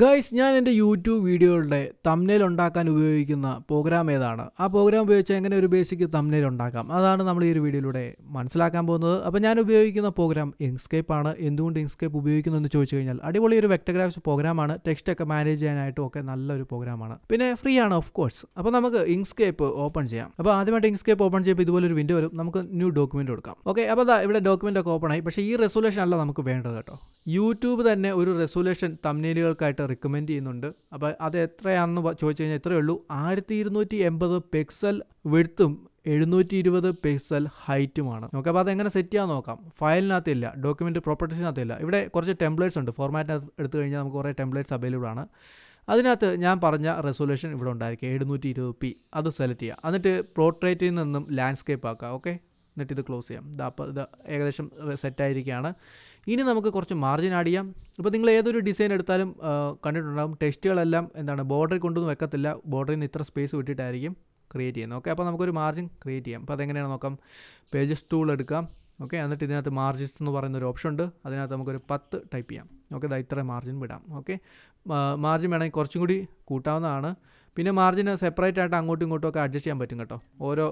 Guys ഞാൻ എന്റെ YouTube വീഡിയോകളുടെ തമ്നേൽ ഉണ്ടാക്കാൻ ഉപയോഗിക്കുന്ന പ്രോഗ്രാം ഏതാണ്? ആ പ്രോഗ്രാം ഉപയോഗിച്ച് എങ്ങനെ ഒരു ബേസിക് തമ്നേൽ ഉണ്ടാക്കാം? അതാണ് നമ്മൾ ഈ ഒരു വീഡിയോയിലൂടെ മനസ്സിലാക്കാൻ പോകുന്നത്. അപ്പോൾ ഞാൻ ഉപയോഗിക്കുന്ന പ്രോഗ്രാം ഇങ്സ്കേപ്പ് ആണ്. എന്തുകൊണ്ട് ഇങ്സ്കേപ്പ് ഉപയോഗിക്കുന്നു എന്ന് ചോദിച്ചു കഴിഞ്ഞാൽ അടിപൊളി ഒരു വെക്ടഗ്രാഫ്സ് പ്രോഗ്രാമാണ് ടെക്സ്റ്റ് ഒക്കെ മാനേജ് ചെയ്യാനായിട്ടും ഒക്കെ നല്ലൊരു പ്രോഗ്രാമാണ് പിന്നെ ഫ്രീ ആണ് ഓഫ് കോഴ്സ് അപ്പോൾ നമുക്ക് ഇങ്സ്കേപ്പ് ഓപ്പൺ ചെയ്യാം. അപ്പോൾ ആദ്യമായിട്ട് ഇങ്സ്കേപ്പ് ഓപ്പൺ ചെയ്യുമ്പോൾ ഇതുപോലെ ഒരു വിൻഡോ വരും. നമുക്ക് ന്യൂ ഡോക്യുമെന്റ് കൊടുക്കാം ഓക്കെ അപ്പോൾ അതാ ഇവിടെ ഡോക്യുമെന്റ് ഒക്കെ ഓപ്പൺ ആയി. പക്ഷേ ഈ റെസൊല്യൂഷൻ അല്ല നമുക്ക് വേണ്ടത് കേട്ടോ. യൂട്യൂബ് തന്നെ ഒരു റെസൊല്യൂഷൻ തമ്നേലുകൾക്കായിട്ട് റെക്കമെൻഡ് ചെയ്യുന്നുണ്ട്. അപ്പോൾ അത് എത്രയാണെന്ന് ചോദിച്ചു കഴിഞ്ഞാൽ ഇത്രയേ ഉള്ളൂ. ആയിരത്തി ഇരുന്നൂറ്റി എൺപത് പെക്സൽ വെടുത്തും എഴുന്നൂറ്റി ഇരുപത് പിക്സൽ ഹൈറ്റുമാണ് നമുക്ക് അപ്പോൾ അതെങ്ങനെ സെറ്റ് ചെയ്യാൻ നോക്കാം. ഫയലിനകത്തില്ല ഡോക്യുമെന്റ് പ്രോപ്പർട്ടീസിനകത്തില്ല ഇവിടെ കുറച്ച് ടെംപ്ലേറ്റ്സ് ഉണ്ട്. ഫോർമാറ്റിനകത്ത് എടുത്തു കഴിഞ്ഞാൽ നമുക്ക് കുറേ ടെംപ്ലേറ്റ്സ് അവൈലബിൾ ആണ്. അതിനകത്ത് ഞാൻ പറഞ്ഞ റെസൊല്യൂഷൻ ഇവിടെ ഉണ്ടായിരിക്കും. എഴുന്നൂറ്റി ഇരുപത് പി അത് സെലക്ട് ചെയ്യുക എന്നിട്ട് പ്രോട്രേറ്റിൽ നിന്നും ലാൻഡ്സ്കേപ്പ് ആക്കുക ഓക്കെ എന്നിട്ട് ഇത് ക്ലോസ് ചെയ്യാം. അപ്പോൾ ഇത് ഏകദേശം സെറ്റ് ആയിരിക്കുകയാണ്. ഇനി നമുക്ക് കുറച്ച് മാർജിൻ ആഡ് ചെയ്യാം. ഇപ്പോൾ നിങ്ങൾ ഏതൊരു ഡിസൈൻ എടുത്താലും കണ്ടിട്ടുണ്ടാകും ടെസ്റ്റുകളെല്ലാം എന്താണ് ബോർഡറിൽ കൊണ്ടൊന്നും വെക്കത്തില്ല. ബോർഡറിൽ നിന്ന് ഇത്ര സ്പേസ് വിട്ടിട്ടായിരിക്കും ക്രിയേറ്റ് ചെയ്യുന്നത്. ഓക്കെ അപ്പോൾ നമുക്കൊരു മാർജിൻ ക്രിയേറ്റ് ചെയ്യാം. അപ്പോൾ അതെങ്ങനെയാണ് നോക്കാം? പേജസ് ടൂൾ എടുക്കാം. ഓക്കെ എന്നിട്ട് ഇതിനകത്ത് മാർജിൻസ് എന്ന് പറയുന്ന ഒരു ഓപ്ഷൻ ഉണ്ട്. അതിനകത്ത് നമുക്കൊരു പത്ത് ടൈപ്പ് ചെയ്യാം. ഓക്കെ ഇതാ ഇത്ര മാർജിൻ വിടാം. ഓക്കെ മാർജിൻ വേണമെങ്കിൽ കുറച്ചും കൂടി കൂട്ടാവുന്നതാണ്. പിന്നെ മാർജിന് സെപ്പറേറ്റ് ആയിട്ട് അങ്ങോട്ടും ഇങ്ങോട്ടും ഒക്കെ അഡ്ജസ്റ്റ് ചെയ്യാൻ പറ്റും കേട്ടോ. ഓരോ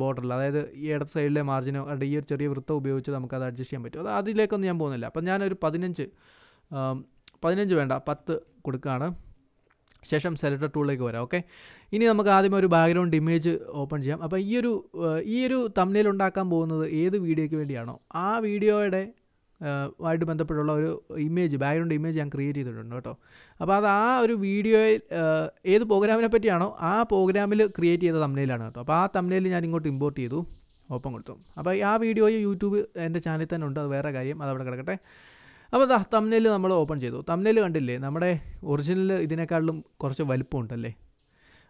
ബോർഡറിൽ അതായത് ഈ ഇടത്ത് സൈഡിലെ മാർജിനോ അല്ലെങ്കിൽ ഈ ഒരു ചെറിയ വൃത്തം ഉപയോഗിച്ച് നമുക്ക് അത് അഡ്ജസ്റ്റ് ചെയ്യാൻ പറ്റും. അത് അതിലേക്കൊന്നും ഞാൻ പോകുന്നില്ല. അപ്പം ഞാനൊരു പതിനഞ്ച് പതിനഞ്ച് വേണ്ട പത്ത് കൊടുക്കുകയാണ്. ശേഷം സെലക്ടർ ടൂളിലേക്ക് വരാം ഓക്കെ ഇനി നമുക്ക് ആദ്യം ഒരു ബാക്ക്ഗ്രൗണ്ട് ഇമേജ് ഓപ്പൺ ചെയ്യാം. അപ്പോൾ ഈ ഒരു ഈ ഒരു തമ്മിൽ ഉണ്ടാക്കാൻ പോകുന്നത് ഏത് വീഡിയോയ്ക്ക് വേണ്ടിയാണോ? ആ വീഡിയോയുടെ ആയിട്ട് ബന്ധപ്പെട്ടുള്ള ഒരു ഇമേജ് ബാക്ക്ഗ്രൗണ്ട് ഇമേജ് ഞാൻ ക്രിയേറ്റ് ചെയ്തിട്ടുണ്ട് കേട്ടോ. അപ്പോൾ അത് ആ ഒരു വീഡിയോയിൽ ഏത് പ്രോഗ്രാമിനെ പറ്റിയാണോ ആ പ്രോഗ്രാമിൽ ക്രിയേറ്റ് ചെയ്ത തമ്മിലാണ് കേട്ടോ. അപ്പോൾ ആ തമ്മിൽ ഞാൻ ഇങ്ങോട്ട് ഇമ്പോർട്ട് ചെയ്തു ഓപ്പൺ കൊടുത്തു. അപ്പോൾ ആ വീഡിയോ യൂട്യൂബ് എന്റെ ചാനലിൽ തന്നെ ഉണ്ട് അത് വേറെ കാര്യം അതവിടെ കിടക്കട്ടെ. അപ്പോൾ ദാ തമ്മിൽ നമ്മൾ ഓപ്പൺ ചെയ്തു. തമ്മിൽ കണ്ടില്ലേ? നമ്മുടെ ഒറിജിനൽ ഇതിനേക്കാളും കുറച്ച് വലിപ്പമുണ്ടല്ലേ?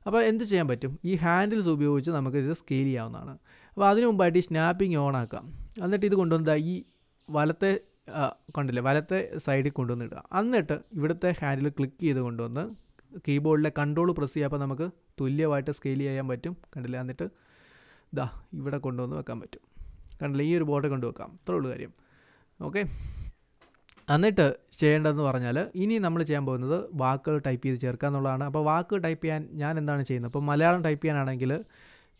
അപ്പോൾ എന്ത് ചെയ്യാൻ പറ്റും? ഈ ഹാൻഡിൽസ് ഉപയോഗിച്ച് നമുക്ക് ഇത് സ്കെയിൽ ചെയ്യാവുന്നതാണ്. അപ്പോൾ അതിനു മുമ്പായിട്ട് ഈ സ്നാപ്പിംഗ് ഓൺ ആക്കാം. എന്നിട്ട് ഇത് കൊണ്ടുവന്ന ഈ വലത്തെ കണ്ടില്ലേ? വലത്തെ സൈഡിൽ കൊണ്ടുവന്ന് ഇടുക. എന്നിട്ട് ഇവിടുത്തെ ഹാൻഡിൽ ക്ലിക്ക് ചെയ്ത് കൊണ്ടുവന്ന് കീബോർഡിലെ കൺട്രോൾ പ്രസ് ചെയ്യുക. അപ്പോൾ നമുക്ക് തുല്യമായിട്ട് സ്കെയിൽ ചെയ്യാൻ പറ്റും. കണ്ടില്ലേ? എന്നിട്ട് ദാ ഇവിടെ കൊണ്ടുവന്ന് വെക്കാൻ പറ്റും. കണ്ടില്ലേ? ഈ ഒരു ബോർഡ് കൊണ്ടുവെക്കാം അത്രേ ഉള്ളൂ കാര്യം. ഓക്കെ എന്നിട്ട് ചെയ്യേണ്ടതെന്ന് പറഞ്ഞാൽ ഇനി നമ്മൾ ചെയ്യാൻ പോകുന്നത് വാക്കുകൾ ടൈപ്പ് ചെയ്ത് ചേർക്കുക എന്നുള്ളതാണ്. അപ്പോൾ വാക്ക് ടൈപ്പ് ചെയ്യാൻ ഞാൻ എന്താണ് ചെയ്യുന്നത്? അപ്പോൾ മലയാളം ടൈപ്പ് ചെയ്യാനാണെങ്കിൽ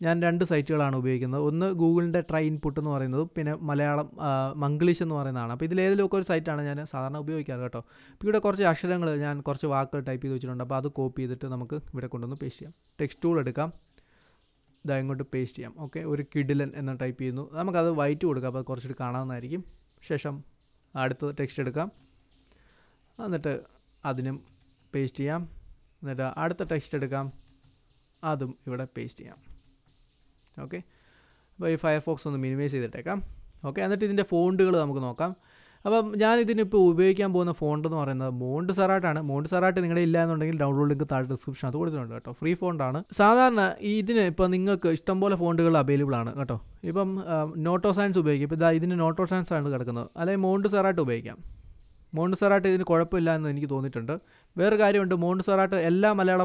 ഞാൻ രണ്ട് സൈറ്റുകളാണ് ഉപയോഗിക്കുന്നത്. ഒന്ന് ഗൂഗിളിന്റെ ട്രൈ ഇൻപുട്ട് എന്ന് പറയുന്നതും പിന്നെ മലയാളം മംഗ്ലീഷ് എന്ന് പറയുന്നതാണ്. അപ്പോൾ ഇതിലേതിലൊക്കെ ഒരു സൈറ്റാണ് ഞാൻ സാധാരണ ഉപയോഗിക്കാറ് കേട്ടോ. അപ്പോൾ ഇവിടെ കുറച്ച് അക്ഷരങ്ങൾ ഞാൻ കുറച്ച് വാക്കുകൾ ടൈപ്പ് ചെയ്ത് വെച്ചിട്ടുണ്ട്. അപ്പോൾ അത് കോപ്പി ചെയ്തിട്ട് നമുക്ക് ഇവിടെ കൊണ്ടുവന്ന് പേസ്റ്റ് ചെയ്യാം. ടെക്സ്റ്റ് ടൂൾ എടുക്കാം. ഇതാ ഇങ്ങോട്ട് പേസ്റ്റ് ചെയ്യാം. ഓക്കെ. ഒരു കിഡിലൻ എന്ന് ടൈപ്പ് ചെയ്യുന്നു. നമുക്കത് വൈറ്റ് കൊടുക്കാം. അപ്പോൾ കുറച്ചുകൂടി കാണാവുന്നതായിരിക്കും. ശേഷം അടുത്തത് ടെക്സ്റ്റ് എടുക്കാം. എന്നിട്ട് അതിനും പേസ്റ്റ് ചെയ്യാം. എന്നിട്ട് അടുത്ത ടെക്സ്റ്റ് എടുക്കാം. അതും ഇവിടെ പേസ്റ്റ് ചെയ്യാം. ഓക്കെ അപ്പോൾ ഈ ഫയർഫോക്സ് ഒന്ന് മിനിമൈസ് ചെയ്തിട്ടേക്കാം. ഓക്കെ എന്നിട്ട് ഇതിന്റെ ഫോണ്ടുകൾ നമുക്ക് നോക്കാം. അപ്പം ഞാൻ ഇതിനിപ്പോൾ ഉപയോഗിക്കാൻ പോകുന്ന ഫോണ്ട് എന്ന് പറയുന്നത് മോണ്ട് സെറാട്ടാണ്. മോണ്ട് സെറാട്ട് നിങ്ങളുടെ ഇല്ല എന്നുണ്ടെങ്കിൽ ഡൗൺലോഡ് ലിങ്ക് താഴെ ഡിസ്ക്രിപ്ഷൻ അത് കൊടുത്തിട്ടുണ്ട് കേട്ടോ. ഫ്രീ ഫോണ്ടാണ്. സാധാരണ ഇതിന് ഇപ്പോൾ നിങ്ങൾക്ക് ഇഷ്ടംപോലെ ഫോണ്ടുകൾ അവൈലബിൾ ആണ് കേട്ടോ. ഇപ്പം നോട്ടോ സയൻസ് ഉപയോഗിക്കും. ഇപ്പോൾ ഇതാ ഇതിന് നോട്ടോ സയൻസ് ആണ് കിടക്കുന്നത്. അല്ലെങ്കിൽ മോണ്ട് സെറാട്ട് ഉപയോഗിക്കാം. മോണ്ട് സെറാട്ട് ഇതിന് കുഴപ്പമില്ല എന്ന് എനിക്ക് തോന്നിയിട്ടുണ്ട്. വേറെ കാര്യമുണ്ട് മോണ്ടുസറാട്ട് എല്ലാ മലയാള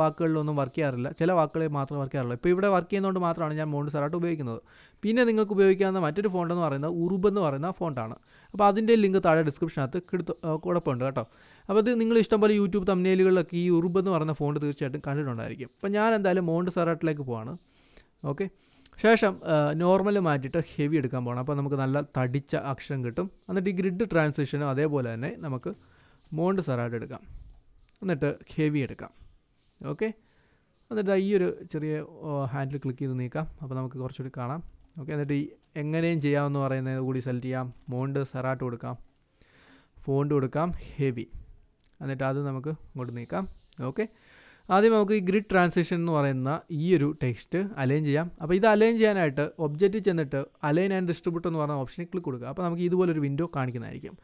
വാക്കുകളിലൊന്നും വർക്ക് ചെയ്യാറില്ല. ചില വാക്കുകളിൽ മാത്രമേ വർക്ക് ചെയ്യാറുള്ളൂ. ഇപ്പോൾ ഇവിടെ വർക്ക് ചെയ്യുന്നതുകൊണ്ട് മാത്രമാണ് ഞാൻ മോണ്ടുസറാട്ട് ഉപയോഗിക്കുന്നത്. പിന്നെ നിങ്ങൾക്ക് ഉപയോഗിക്കാവുന്ന മറ്റൊരു ഫോണ്ട് എന്ന് പറയുന്നത് ഉറുബ് എന്ന് പറയുന്ന ഫോണ്ടാണ് അപ്പോൾ അതിന്റെ ലിങ്ക് താഴെ ഡിസ്ക്രിപ്ഷനകത്ത് കിടത്ത് കുഴപ്പമുണ്ട് കേട്ടോ. അപ്പോൾ ഇത് നിങ്ങൾ ഇഷ്ടം പോലെ യൂട്യൂബ് തമ്മിലുകളിലൊക്കെ ഈ ഉറുബ് എന്ന് പറയുന്ന ഫോണ്ട് തീർച്ചയായിട്ടും കണ്ടിട്ടുണ്ടായിരിക്കും. അപ്പോൾ ഞാൻ എന്തായാലും മോണ്ട് സെറാട്ടിലേക്ക് പോവാണ്. ഓക്കെ ശേഷം നോർമൽ മാറ്റിയിട്ട് ഹെവി എടുക്കാൻ പോകണം അപ്പോൾ നമുക്ക് നല്ല തടിച്ച അക്ഷരം കിട്ടും. എന്നിട്ട് ഈ ഗ്രിഡ് ട്രാൻസിഷനും അതേപോലെ തന്നെ നമുക്ക് മോണ്ട് സെറായിട്ട് എടുക്കാം. എന്നിട്ട് ഹെവി എടുക്കാം. ഓക്കെ എന്നിട്ട് ഈ ഒരു ചെറിയ ഹാൻഡിൽ ക്ലിക്ക് ചെയ്ത് നീക്കാം. അപ്പോൾ നമുക്ക് കുറച്ചുകൂടി കാണാം. ഓക്കെ എന്നിട്ട് ഈ എങ്ങനെയും ചെയ്യാമെന്ന് പറയുന്നത് കൂടി സെലക്ട് ചെയ്യാം. മോണ്ട് സെറാട്ട് കൊടുക്കാം. ഫോണ്ട് കൊടുക്കാം. ഹെവി എന്നിട്ട് അത് നമുക്ക് ഇങ്ങോട്ട് നീക്കാം. ഓക്കെ ആദ്യം നമുക്ക് ഈ ഗ്രിഡ് ട്രാൻസിഷൻ എന്ന് പറയുന്ന ഈ ഒരു ടെക്സ്റ്റ് അലൈൻ ചെയ്യാം. അപ്പോൾ ഇത് അലൈൻ ചെയ്യാനായിട്ട് ഒബ്ജക്റ്റ് ചെന്നിട്ട് അലൈൻ ആൻഡ് ഡിസ്ട്രിബ്യൂട്ട് എന്ന് പറയുന്ന ഓപ്ഷനിൽ ക്ലിക്ക് കൊടുക്കുക. അപ്പോൾ നമുക്ക് ഇതുപോലൊരു വിൻഡോ കാണിക്കുന്നതായിരിക്കും.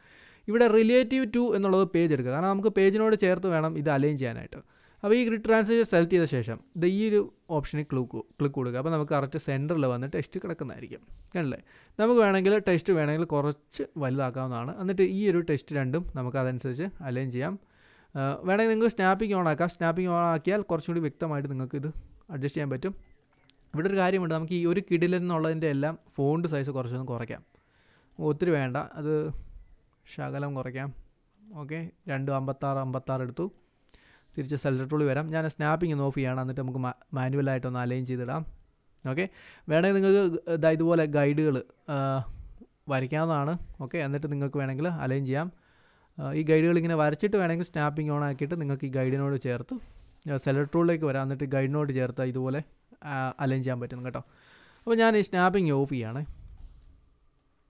ഇവിടെ റിലേറ്റീവ് ടു എന്നുള്ളത് പേജ് എടുക്കുക. കാരണം നമുക്ക് പേജിനോട് ചേർത്ത് വേണം ഇത് അലൈൻ ചെയ്യാനായിട്ട്. അപ്പോൾ ഈ ഗ്രിഡ് ട്രാൻസിഷൻ സെലക്ട് ചെയ്ത ശേഷം ഇത് ഈ ഒരു ഓപ്ഷനിൽ ക്ലിക്ക് ക്ലിക്ക് കൊടുക്കുക. അപ്പോൾ നമുക്ക് കറക്റ്റ് സെന്ററിൽ വന്ന് ടെക്സ്റ്റ് കിടക്കുന്നതായിരിക്കും. കണ്ടില്ലേ? നമുക്ക് വേണമെങ്കിൽ ടെക്സ്റ്റ് വേണമെങ്കിൽ കുറച്ച് വലുതാക്കാവുന്നതാണ്. എന്നിട്ട് ഈ ഒരു ടെക്സ്റ്റ് രണ്ടും നമുക്ക് അതനുസരിച്ച് അലൈൻ ചെയ്യാം. വേണമെങ്കിൽ നിങ്ങൾക്ക് സ്നാപ്പിംഗ് ഓൺ ആക്കാം. സ്നാപ്പിംഗ് ഓൺ ആക്കിയാൽ കുറച്ചും കൂടി വ്യക്തമായിട്ട് നിങ്ങൾക്ക് ഇത് അഡ്ജസ്റ്റ് ചെയ്യാൻ പറ്റും. ഇവിടെ ഒരു കാര്യമുണ്ട്. നമുക്ക് ഈ ഒരു കിടിലൻ എന്നുള്ളതിന്റെ എല്ലാം ഫോണ്ട് സൈസ് കുറച്ചൊന്ന് കുറയ്ക്കാം. ഒത്തിരി വേണ്ട. അത് ശകലം കുറയ്ക്കാം. ഓക്കെ. രണ്ടും അമ്പത്താറ് അമ്പത്താറ് എടുത്തു. തിരിച്ച് സെലക്ട് ടൂളിൽ വരാം. ഞാൻ സ്നാപ്പിംഗ് ഒന്ന് ഓഫ് ചെയ്യണം. എന്നിട്ട് നമുക്ക് മാനുവലായിട്ടൊന്ന് അലൈൻ ചെയ്തിടാം. ഓക്കെ. വേണമെങ്കിൽ നിങ്ങൾക്ക് ഇതായതുപോലെ ഗൈഡുകൾ വരയ്ക്കാവുന്നതാണ്. ഓക്കെ. എന്നിട്ട് നിങ്ങൾക്ക് വേണമെങ്കിൽ അലൈൻ ചെയ്യാം. ഈ ഗൈഡുകൾ ഇങ്ങനെ വരച്ചിട്ട് വേണമെങ്കിൽ സ്നാപ്പിംഗ് ഓൺ ആക്കിയിട്ട് നിങ്ങൾക്ക് ഈ ഗൈഡിനോട് ചേർത്ത്. സെലക്ട് ടൂളിലേക്ക് വരാം. എന്നിട്ട് ഗൈഡിനോട് ചേർത്ത് ഇതുപോലെ അലൈൻ ചെയ്യാൻ പറ്റും കേട്ടോ. അപ്പോൾ ഞാൻ ഈ സ്നാപ്പിംഗ് ഓഫ് ചെയ്യാണ്.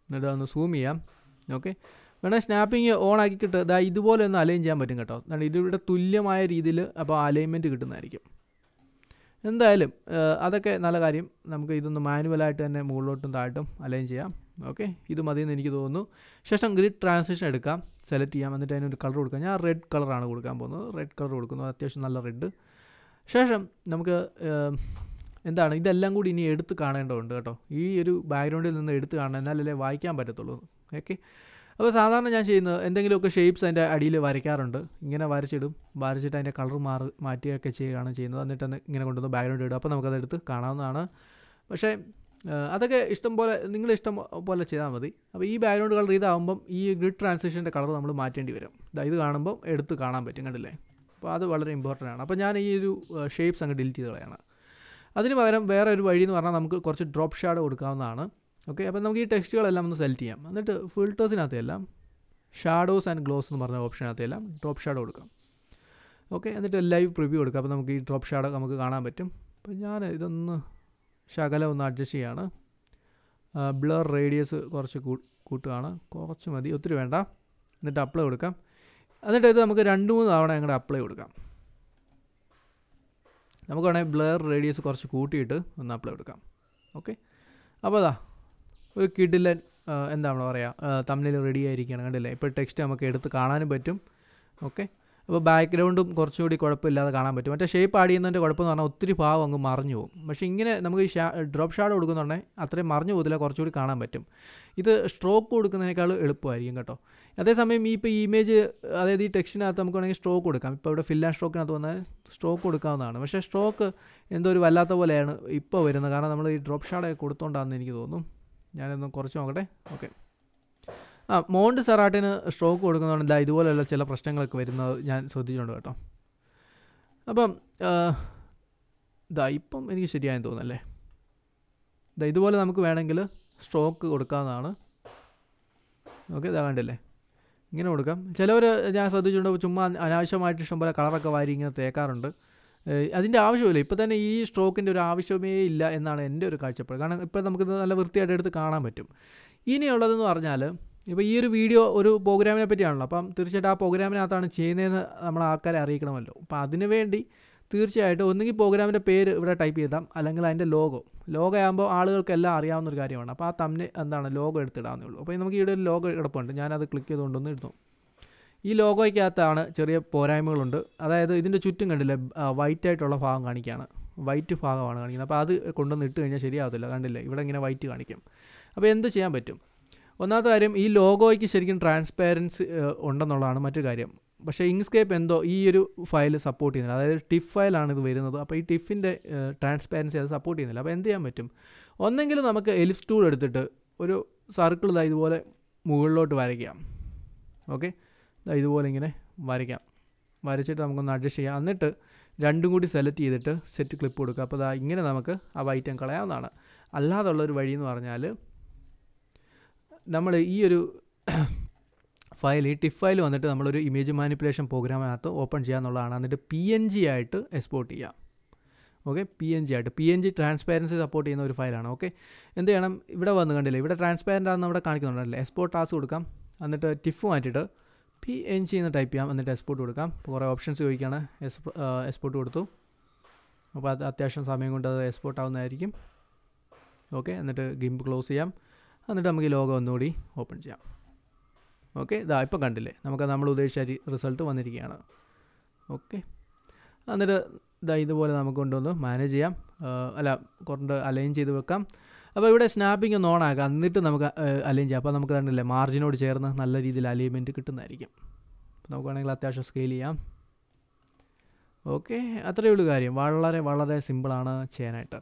എന്നിട്ട് ഒന്ന് സൂം ചെയ്യാം. ഓക്കെ വേണമെങ്കിൽ സ്നാപ്പിംഗ് ഓൺ ആക്കിയിട്ട് ഇതാ ഇതുപോലെ ഒന്ന് അലൈൻ ചെയ്യാൻ പറ്റും കേട്ടോ. എന്നാൽ ഇതിവിടെ തുല്യമായ രീതിയിൽ അപ്പോൾ അലൈൻമെന്റ് കിട്ടുന്നതായിരിക്കും. എന്തായാലും അതൊക്കെ നല്ല കാര്യം. നമുക്ക് ഇതൊന്ന് മാനുവലായിട്ട് തന്നെ മുകളിലോട്ടും താഴ്ത്തും അലൈൻ ചെയ്യാം. ഓക്കെ? ഇത് മതിയെന്ന് എനിക്ക് തോന്നുന്നു. ശേഷം ഗ്രിഡ് ട്രാൻസിഷൻ എടുക്കാം. സെലക്ട് ചെയ്യാം. എന്നിട്ട് അതിനൊരു കളർ കൊടുക്കാം. ഞാൻ റെഡ് കളറാണ് കൊടുക്കാൻ പോകുന്നത്. റെഡ് കളർ കൊടുക്കുന്നു. അത്യാവശ്യം നല്ല റെഡ് ശേഷം നമുക്ക് എന്താണ്? ഇതെല്ലാം കൂടി ഇനി എടുത്ത് കാണേണ്ടതുണ്ട് കേട്ടോ. ഈ ഒരു ബാക്ക്ഗ്രൗണ്ടിൽ നിന്ന് എടുത്ത് കാണണം. എന്നാലല്ലേ വായിക്കാൻ പറ്റത്തുള്ളൂ. ഓക്കെ? അപ്പോൾ സാധാരണ ഞാൻ ചെയ്യുന്നത് എന്തെങ്കിലുമൊക്കെ ഷേപ്സ് അതിന്റെ അടിയിൽ വരയ്ക്കാറുണ്ട്. ഇങ്ങനെ വരച്ചിടും. വരച്ചിട്ട് അതിന്റെ കളർ മാറി മാറ്റുകയൊക്കെ ചെയ്യുകയാണ് ചെയ്യുന്നത്. എന്നിട്ട് ഇങ്ങനെ കൊണ്ടുവന്ന് ബാക്ക്ഗ്രൗണ്ട് ഇടും. അപ്പോൾ നമുക്കതെടുത്ത് കാണാവുന്നതാണ്. പക്ഷേ അതൊക്കെ ഇഷ്ടം പോലെ നിങ്ങൾ ഇഷ്ടം പോലെ ചെയ്താൽ മതി. അപ്പോൾ ഈ ബാക്ക്ഗ്രൗണ്ട് കളർ ഇതാകുമ്പം ഈ ഗ്രിഡ് ട്രാൻസിഷന്റെ കളർ നമ്മൾ മാറ്റേണ്ടി വരും. ഇത് കാണുമ്പോൾ എടുത്ത് കാണാൻ പറ്റും കണ്ടില്ലേ? അപ്പോൾ അത് വളരെ ഇമ്പോർട്ടന്റ് ആണ്. അപ്പോൾ ഞാൻ ഈ ഒരു ഷേപ്സ് അങ്ങ് ഡിലീറ്റ് ചെയ്ത് കളയാണ്. അതിന് പകരം വേറെ ഒരു വഴി എന്ന് പറഞ്ഞാൽ നമുക്ക് കുറച്ച് ഡ്രോപ്പ് ഷാഡോ കൊടുക്കാവുന്നതാണ്. ഓക്കെ അപ്പോൾ നമുക്ക് ഈ ടെക്സ്റ്റുകളെല്ലാം ഒന്ന് സെലക്ട് ചെയ്യാം. എന്നിട്ട് ഫിൽറ്റേഴ്സിനകത്ത് എല്ലാം ഷാഡോസ് ആൻഡ് ഗ്ലോസ് എന്ന് പറഞ്ഞ ഓപ്ഷനകത്ത് എല്ലാം ഡ്രോപ്പ് ഷാഡോ കൊടുക്കാം. ഓക്കെ എന്നിട്ട് ലൈവ് പ്രിവ്യൂ കൊടുക്കാം. അപ്പോൾ നമുക്ക് ഈ ഡ്രോപ്പ് ഷാഡോ നമുക്ക് കാണാൻ പറ്റും. അപ്പോൾ ഞാൻ ഇതൊന്ന് ശകലം ഒന്ന് അഡ്ജസ്റ്റ് ചെയ്യാണ്. ബ്ലർ റേഡിയസ് കുറച്ച് കൂട്ടുകയാണ്. കുറച്ച് മതി. ഒത്തിരി വേണ്ട. എന്നിട്ട് അപ്ലൈ കൊടുക്കാം. എന്നിട്ട് ഇത് നമുക്ക് രണ്ട് മൂന്ന് തവണ അങ്ങോട്ട് അപ്ലൈ കൊടുക്കാം. നമുക്ക് വേണമെങ്കിൽ ബ്ലർ റേഡിയസ് കുറച്ച് കൂട്ടിയിട്ട് ഒന്ന് അപ്ലൈ കൊടുക്കാം. ഓക്കെ അപ്പോൾ അതാ ഒരു കിഡിലൻ എന്താണ് പറയുക തമ്മിൽ റെഡി ആയിരിക്കുകയാണ് കണ്ടില്ലേ? ഇപ്പോൾ ടെക്സ്റ്റ് നമുക്ക് എടുത്ത് കാണാനും പറ്റും. ഓക്കെ അപ്പോൾ ബാക്ക്ഗ്രൗണ്ടും കുറച്ചുകൂടി കുഴപ്പമില്ലാതെ കാണാൻ പറ്റും. മറ്റേ ഷേപ്പ് ആഡ് ചെയ്യുന്നതിന്റെ കുഴപ്പമെന്ന് പറഞ്ഞാൽ ഒത്തിരി ഭാവം അങ്ങ് മറിഞ്ഞു പോകും. പക്ഷേ ഇങ്ങനെ നമുക്ക് ഈ ഡ്രോപ്പ് ഷാഡ് കൊടുക്കുന്നുണ്ടെങ്കിൽ അത്രയും മറിഞ്ഞു പോകത്തില്ല കുറച്ചുകൂടി കാണാൻ പറ്റും. ഇത് സ്ട്രോക്ക് കൊടുക്കുന്നതിനേക്കാൾ എളുപ്പമായിരിക്കും കേട്ടോ. അതേസമയം ഈ ഇപ്പോൾ ഇമേജ് അതായത് ഈ ടെക്സ്റ്റിനകത്ത് നമുക്ക് വേണമെങ്കിൽ സ്ട്രോക്ക് കൊടുക്കാം. ഇപ്പോൾ ഇവിടെ ആൻഡ് സ്ട്രോക്കിനകത്ത് വന്നാൽ സ്ട്രോക്ക് കൊടുക്കാവുന്നതാണ്. പക്ഷേ സ്ട്രോക്ക് എന്തോ ഒരു വല്ലാത്ത പോലെയാണ് ഇപ്പോൾ വരുന്നത്. കാരണം നമ്മൾ ഈ ഡ്രോപ്പ് ഷാഡൊക്കെ കൊടുത്തോണ്ടാണെന്ന് എനിക്ക് തോന്നുന്നു. ഞാനൊന്ന് കുറച്ച് നോക്കട്ടെ. ഓക്കെ ആ മോണ്ട് സെറാട്ടിന് സ്ട്രോക്ക് കൊടുക്കുന്നതുകൊണ്ട് ഇതാ ഇതുപോലെയുള്ള ചില പ്രശ്നങ്ങളൊക്കെ വരുന്നത് ഞാൻ ശ്രദ്ധിച്ചിട്ടുണ്ട് കേട്ടോ. അപ്പം ഇതാ ഇപ്പം എനിക്ക് ശരിയായെന്ന് തോന്നുന്നല്ലേ? ഇതാ ഇതുപോലെ നമുക്ക് വേണമെങ്കിൽ സ്ട്രോക്ക് കൊടുക്കാവുന്നതാണ്. ഓക്കെ ഇതാ കണ്ടില്ലേ? ഇങ്ങനെ കൊടുക്കാം. ചിലവർ ഞാൻ ശ്രദ്ധിച്ചിട്ടുണ്ട് ചുമ്മാ അനാവശ്യമായിട്ട് ഇഷ്ടംപോലെ കളറൊക്കെ വാരി ഇങ്ങനെ തേക്കാറുണ്ട്. അതിന്റെ ആവശ്യമില്ല. ഇപ്പോൾ തന്നെ ഈ സ്ട്രോക്കിന്റെ ഒരു ആവശ്യമേ ഇല്ല എന്നാണ് എന്റെ ഒരു കാഴ്ചപ്പാട്. കാരണം ഇപ്പോൾ നമുക്ക് നല്ല വൃത്തിയായിട്ട് എടുത്ത് കാണാൻ പറ്റും. ഇനിയുള്ളതെന്ന് പറഞ്ഞാൽ ഇപ്പോൾ ഈ ഒരു വീഡിയോ ഒരു പ്രോഗ്രാമിനെ പറ്റിയാണല്ലോ. അപ്പം തീർച്ചയായിട്ടും ആ പ്രോഗ്രാമിനകത്താണ് ചെയ്യുന്നതെന്ന് നമ്മൾ ആൾക്കാരെ അറിയിക്കണമല്ലോ. അപ്പോൾ അതിനു വേണ്ടി തീർച്ചയായിട്ടും ഒന്നുകിൽ പ്രോഗ്രാമിന്റെ പേര് ഇവിടെ ടൈപ്പ് ചെയ്താം അല്ലെങ്കിൽ അതിന്റെ ലോഗോ ലോഗോ ആകുമ്പോൾ ആളുകൾക്കെല്ലാം അറിയാവുന്ന ഒരു കാര്യമാണ്. അപ്പോൾ ആ തമ്മിൽ എന്താണ്? ലോഗോ എടുത്തിടാവുന്നേ ഉള്ളൂ. അപ്പോൾ നമുക്ക് ഇവിടെ ഒരു ലോഗോ കിടപ്പുണ്ട്. ഞാനത് ക്ലിക്ക് ചെയ്തുകൊണ്ടൊന്ന് ഇടുന്നു. ഈ ലോഗോയ്ക്കകത്താണ് ചെറിയ പോരായ്മകളുണ്ട്. അതായത് ഇതിന്റെ ചുറ്റും കണ്ടില്ലേ വൈറ്റ് ആയിട്ടുള്ള ഭാഗം കാണിക്കുകയാണ് വൈറ്റ് ഭാഗമാണ് കാണിക്കുന്നത്. അപ്പോൾ അത് കൊണ്ടുവന്ന് ഇട്ട് കഴിഞ്ഞാൽ ശരിയാവത്തില്ല. കണ്ടില്ലേ? ഇവിടെ ഇങ്ങനെ വൈറ്റ് കാണിക്കും. അപ്പോൾ എന്ത് ചെയ്യാൻ പറ്റും? ഒന്നാമത്തെ കാര്യം ഈ ലോഗോയ്ക്ക് ശരിക്കും ട്രാൻസ്പാരൻസി ഉണ്ടെന്നുള്ളതാണ് മറ്റു കാര്യം. പക്ഷേ ഇങ്സ്കേപ്പ് എന്തോ ഈ ഒരു ഫയൽ സപ്പോർട്ട് ചെയ്യുന്നില്ല. അതായത് ടിഫ് ഫയലാണ് ഇത് വരുന്നത്. അപ്പോൾ ഈ ടിഫിന്റെ ട്രാൻസ്പാരൻസി അത് സപ്പോർട്ട് ചെയ്യുന്നില്ല. അപ്പോൾ എന്ത് ചെയ്യാൻ പറ്റും? ഒന്നെങ്കിൽ നമുക്ക് എലിപ്സ് ടൂൾ എടുത്തിട്ട് ഒരു സർക്കിൾ ഇതാ ഇതുപോലെ മുകളിലോട്ട് വരയ്ക്കാം. ഓക്കെ? ഇതുപോലെ ഇങ്ങനെ വരയ്ക്കാം. വരച്ചിട്ട് നമുക്കൊന്ന് അഡ്ജസ്റ്റ് ചെയ്യാം. എന്നിട്ട് രണ്ടും കൂടി സെലക്ട് ചെയ്തിട്ട് സെറ്റ് ക്ലിപ്പ് കൊടുക്കുക. അപ്പോൾ അതാ ഇങ്ങനെ നമുക്ക് ആ വൈറ്റം കളയാവുന്നതാണ്. അല്ലാതുള്ളൊരു വഴി എന്ന് പറഞ്ഞാൽ നമ്മൾ ഈ ഒരു ഫയൽ ഈ ടിഫ് ഫയൽ വന്നിട്ട് നമ്മളൊരു ഇമേജ് മാനിപ്പുലേഷൻ പ്രോഗ്രാമിനകത്ത് ഓപ്പൺ ചെയ്യാന്നുള്ളതാണ്. എന്നിട്ട് പി എൻ ജി ആയിട്ട് എക്സ്പോർട്ട് ചെയ്യാം. ഓക്കെ പി എൻ ജി ആയിട്ട്. P N G transparency support ചെയ്യുന്ന ഒരു ഫയലാണ്. ഓക്കെ എന്ത് ചെയ്യണം? ഇവിടെ വന്ന് കണ്ടില്ലേ? ഇവിടെ ട്രാൻസ്പാരന്റ് ആണെന്ന് അവിടെ കാണിക്കുന്നുണ്ടല്ലേ? എക്സ്പോർട്ട് ടാസ്ക് കൊടുക്കാം. എന്നിട്ട് ടിഫ് മാറ്റിയിട്ട് പി എൻ ജി എന്ന് ടൈപ്പ് ചെയ്യാം. എന്നിട്ട് എക്സ്പോർട്ട് കൊടുക്കാം. കുറേ ഓപ്ഷൻസ് ചോദിക്കുകയാണ് എക്സ്പോർട്ട് കൊടുത്തു. അപ്പോൾ അത് അത്യാവശ്യം സമയം കൊണ്ട് അത് എക്സ്പോർട്ട് ആവുന്നതായിരിക്കും. ഓക്കെ എന്നിട്ട് ഗിംപ് ക്ലോസ് ചെയ്യാം. എന്നിട്ട് നമുക്ക് ഈ ലോഗോ ഒന്നുകൂടി ഓപ്പൺ ചെയ്യാം. ഓക്കെ? ഇതാ ഇപ്പോൾ കണ്ടില്ലേ? നമുക്ക് നമ്മൾ ഉദ്ദേശിച്ച റിസൾട്ട് വന്നിരിക്കുകയാണ്. ഓക്കെ? എന്നിട്ട് ഇതാ ഇതുപോലെ നമുക്ക് കൊണ്ടുവന്ന് മാനേജ് ചെയ്യാം. അല്ല കൊണ്ട് അലൈൻ ചെയ്ത് വെക്കാം. അപ്പോൾ ഇവിടെ സ്നാപ്പിംഗ് ഒന്ന് ഓൺ ആക്കാം. എന്നിട്ട് നമുക്ക് അലൈൻ ചെയ്യാം. അപ്പോൾ നമുക്ക് കണ്ടില്ലേ മാർജിനോട് ചേർന്ന് നല്ല രീതിയിൽ അലൈൻമെന്റ് കിട്ടുന്നതായിരിക്കും. നമുക്ക് വേണമെങ്കിൽ അത്യാവശ്യം സ്കെയിൽ ചെയ്യാം. ഓക്കെ? അത്രയേ ഉള്ളൂ കാര്യം. വളരെ വളരെ സിമ്പിളാണ് ചെയ്യാനായിട്ട്.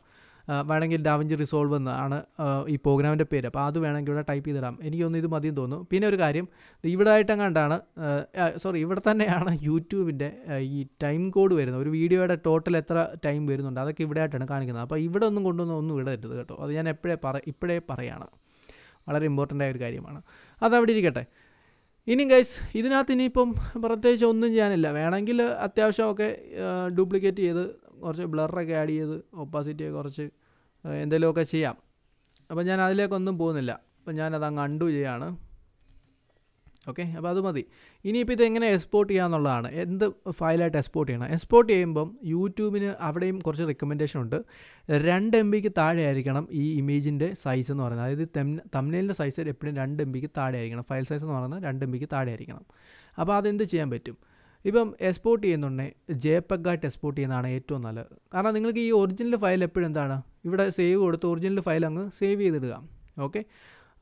വേണമെങ്കിൽ ഡാവിഞ്ചി റിസോൾവ് എന്നാണ് ഈ പ്രോഗ്രാമിന്റെ പേര്. അപ്പോൾ അത് വേണമെങ്കിൽ ഇവിടെ ടൈപ്പ് ചെയ്തിടാം. എനിക്കൊന്ന് ഇത് മതിയെന്ന് തോന്നുന്നു. പിന്നെ ഒരു കാര്യം ഇവിടെ ആയിട്ടെങ്ങാണ്ടാണ് സോറി ഇവിടെ തന്നെയാണ് യൂട്യൂബിന്റെ ഈ ടൈം കോഡ് വരുന്നത്. ഒരു വീഡിയോയുടെ ടോട്ടൽ എത്ര ടൈം വരുന്നുണ്ട് അതൊക്കെ ഇവിടെ ആയിട്ടാണ് കാണിക്കുന്നത്. അപ്പോൾ ഇവിടെ ഒന്നും കൊണ്ടുവന്ന് ഒന്നും ഇടരുത് കേട്ടോ. അത് ഞാൻ എപ്പോഴേ പറ ഇപ്പോഴേ പറയാണ്. വളരെ ഇമ്പോർട്ടന്റ് ആയ ഒരു കാര്യമാണ്. അതവിടെ ഇരിക്കട്ടെ. ഇനി ഗൈസ് ഇതിനകത്ത് ഇനിയിപ്പം പ്രത്യേകിച്ച് ഒന്നും ചെയ്യാനില്ല. വേണമെങ്കിൽ അത്യാവശ്യമൊക്കെ ഡ്യൂപ്ലിക്കേറ്റ് ചെയ്ത് കുറച്ച് ബ്ലറൊക്കെ ആഡ് ചെയ്ത് ഒപ്പാസിറ്റിയൊക്കെ കുറച്ച് എന്തെങ്കിലുമൊക്കെ ചെയ്യാം. അപ്പോൾ ഞാൻ അതിലേക്കൊന്നും പോകുന്നില്ല. അപ്പോൾ ഞാനത് അങ്ങ് അണ്ടു ചെയ്യാണ്. ഓക്കെ? അപ്പോൾ അത് മതി. ഇനിയിപ്പോൾ ഇത് എങ്ങനെ എക്സ്പോർട്ട് ചെയ്യാന്നുള്ളതാണ്. എന്ത് ഫയലായിട്ട് എക്സ്പോർട്ട് ചെയ്യണം? എക്സ്പോർട്ട് ചെയ്യുമ്പം യൂട്യൂബിന് അവിടെയും കുറച്ച് റെക്കമെൻഡേഷൻ ഉണ്ട്. രണ്ട് എം ബിക്ക് താഴെ ആയിരിക്കണം ഈ ഇമേജിന്റെ സൈസ് എന്ന് പറയുന്നത്. അതായത് തമ്നേലിന്റെ സൈസ് എപ്പോഴും രണ്ട് എം ബിക്ക് താഴെ ആയിരിക്കണം. ഫയൽ സൈസ് എന്ന് പറയുന്നത് രണ്ട് എം ബിക്ക് താഴെ ആയിരിക്കണം. അപ്പോൾ അതെന്ത് ചെയ്യാൻ പറ്റും? ഇപ്പം എക്സ്പോർട്ട് ചെയ്യുന്നുണ്ടേ. ജെ പെഗായിട്ട് എക്സ്പോർട്ട് ചെയ്യുന്നതാണ് ഏറ്റവും നല്ലത്. കാരണം നിങ്ങൾക്ക് ഈ ഒറിജിനൽ ഫയൽ എപ്പോഴും എന്താണ്? ഇവിടെ സേവ് കൊടുത്ത് ഒറിജിനൽ ഫയൽ അങ്ങ് സേവ് ചെയ്തിടുക. ഓക്കെ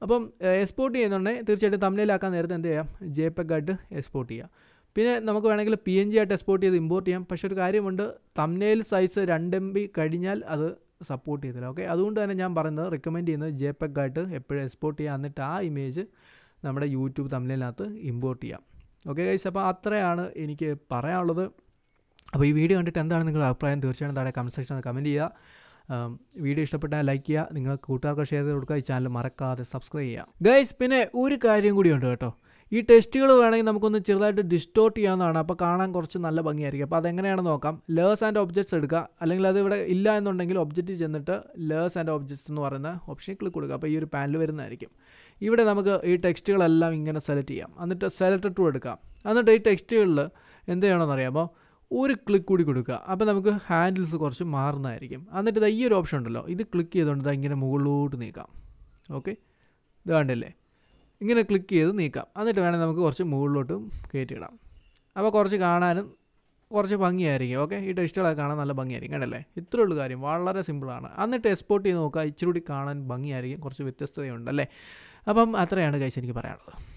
അപ്പം എക്സ്പോർട്ട് ചെയ്യുന്നുണ്ടെങ്കിൽ തീർച്ചയായിട്ടും തമിഴിലാക്കാൻ നേരത്തെ എന്ത് ചെയ്യാം? ജെ പെഗായിട്ട് എക്സ്പോർട്ട് ചെയ്യാം പിന്നെ നമുക്ക് വേണമെങ്കിൽ പി എൻ ജി ആയിട്ട് എക്സ്പോർട്ട് ചെയ്ത് ഇമ്പോർട്ട് ചെയ്യാം. പക്ഷേ ഒരു കാര്യമുണ്ട്. തമ്നേൽ സൈസ് രണ്ട് എം ബി കഴിഞ്ഞാൽ അത് സപ്പോർട്ട് ചെയ്തില്ല. ഓക്കെ അതുകൊണ്ട് തന്നെ ഞാൻ പറയുന്നത് റെക്കമെൻഡ് ചെയ്യുന്നത് ജെ പെഗായിട്ട് എപ്പോഴും എക്സ്പോർട്ട് ചെയ്യുക എന്നിട്ട് ആ ഇമേജ് നമ്മുടെ യൂട്യൂബ് തമ്മിലിനകത്ത് ഇമ്പോർട്ട് ചെയ്യാം. ഓക്കെ ഗൈസ് അപ്പോൾ അത്രയാണ് എനിക്ക് പറയാനുള്ളത്. അപ്പോൾ ഈ വീഡിയോ കണ്ടിട്ട് എന്താണ് നിങ്ങളുടെ അഭിപ്രായം? തീർച്ചയായും താഴെ കമന്റ് സെക്ഷനിൽ കമന്റ് ചെയ്യുക. വീഡിയോ ഇഷ്ടപ്പെട്ടാൽ ലൈക്ക് ചെയ്യുക. നിങ്ങൾ കൂട്ടുകാർക്ക് ഷെയർ ചെയ്ത് കൊടുക്കുക. ഈ ചാനൽ മറക്കാതെ സബ്സ്ക്രൈബ് ചെയ്യുക. ഗൈസ് പിന്നെ ഒരു കാര്യം കൂടി ഉണ്ട് കേട്ടോ. ഈ ടെസ്റ്റുകൾ വേണമെങ്കിൽ നമുക്കൊന്ന് ചെറുതായിട്ട് ഡിസ്റ്റോർട്ട് ചെയ്യാവുന്നതാണ്. അപ്പോൾ കാണാൻ കുറച്ച് നല്ല ഭംഗിയായിരിക്കും. അപ്പോൾ അതെങ്ങനെയാണ് നോക്കാം. ലേഴ്സ് ആൻഡ് ഒബ്ജക്ട്സ് എടുക്കുക. അല്ലെങ്കിൽ അത് ഇവിടെ ഇല്ല എന്നുണ്ടെങ്കിൽ ഒബ്ജക്റ്റിൽ ചെന്നിട്ട് ലേഴ്സ് ആൻഡ് ഒബ്ജക്ട്സ് എന്ന് പറയുന്ന ഓപ്ഷനിൽ ക്ലിക്ക് കൊടുക്കുക. അപ്പോൾ ഈ ഒരു പാനൽ വരുന്നതായിരിക്കും. ഇവിടെ നമുക്ക് ഈ ടെക്സ്റ്റുകളെല്ലാം ഇങ്ങനെ സെലക്ട് ചെയ്യാം. എന്നിട്ട് സെലക്ട് ടു എടുക്കാം എന്നിട്ട് ഈ ടെക്സ്റ്റുകളിൽ എന്ത് ചെയ്യണമെന്ന് അറിയാമോ? ഒരു ക്ലിക്ക് കൂടി കൊടുക്കുക. അപ്പോൾ നമുക്ക് ഹാൻഡിൽസ് കുറച്ച് മാറുന്നതായിരിക്കും. എന്നിട്ട് ഇത് ഈ ഒരു ഓപ്ഷൻ ഉണ്ടല്ലോ. ഇത് ക്ലിക്ക് ചെയ്തുകൊണ്ട് ഇതാ ഇങ്ങനെ മുകളിലോട്ട് നീക്കാം. ഓക്കെ ഇത് കണ്ടില്ലേ? ഇങ്ങനെ ക്ലിക്ക് ചെയ്ത് നീക്കാം. എന്നിട്ട് വേണമെങ്കിൽ നമുക്ക് കുറച്ച് മുകളിലോട്ടും കയറ്റിയിടാം. അപ്പോൾ കുറച്ച് കാണാനും കുറച്ച് ഭംഗിയായിരിക്കും. ഓക്കെ ഈ ടെസ്റ്റുകളൊക്കെ കാണാൻ നല്ല ഭംഗിയായിരിക്കും. കണ്ടല്ലേ? ഇത്രയേ ഉള്ളൂ കാര്യം. വളരെ സിമ്പിളാണ് എന്നിട്ട് എക്സ്പോർട്ട് ചെയ്ത് നോക്കുക. ഇച്ചിരി കൂടി കാണാൻ ഭംഗിയായിരിക്കും. കുറച്ച് വ്യത്യസ്തതയുണ്ടല്ലേ അപ്പം അത്രയാണ് കഴിച്ച് എനിക്ക് പറയാനുള്ളത്.